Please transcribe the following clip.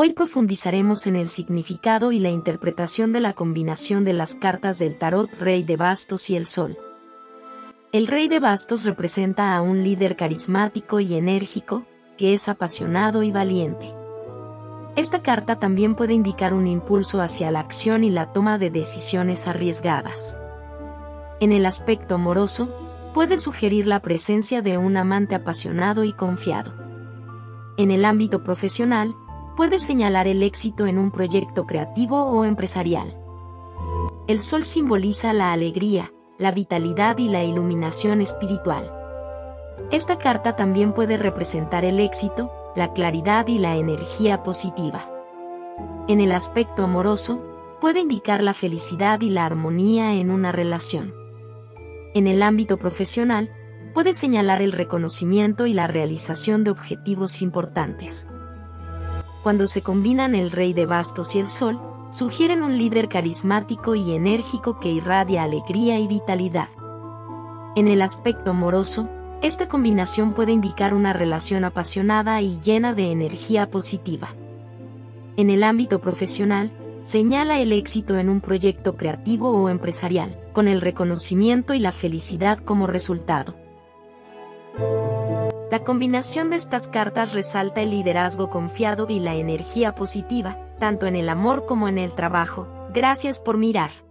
Hoy profundizaremos en el significado y la interpretación de la combinación de las cartas del tarot Rey de Bastos y el Sol. El Rey de Bastos representa a un líder carismático y enérgico, que es apasionado y valiente. Esta carta también puede indicar un impulso hacia la acción y la toma de decisiones arriesgadas. En el aspecto amoroso, puede sugerir la presencia de un amante apasionado y confiado. En el ámbito profesional, puede señalar el éxito en un proyecto creativo o empresarial. El sol simboliza la alegría, la vitalidad y la iluminación espiritual. Esta carta también puede representar el éxito, la claridad y la energía positiva. En el aspecto amoroso, puede indicar la felicidad y la armonía en una relación. En el ámbito profesional, puede señalar el reconocimiento y la realización de objetivos importantes. Cuando se combinan el rey de bastos y el sol, sugieren un líder carismático y enérgico que irradia alegría y vitalidad. En el aspecto amoroso, esta combinación puede indicar una relación apasionada y llena de energía positiva. En el ámbito profesional, señala el éxito en un proyecto creativo o empresarial, con el reconocimiento y la felicidad como resultado. La combinación de estas cartas resalta el liderazgo confiado y la energía positiva, tanto en el amor como en el trabajo. Gracias por mirar.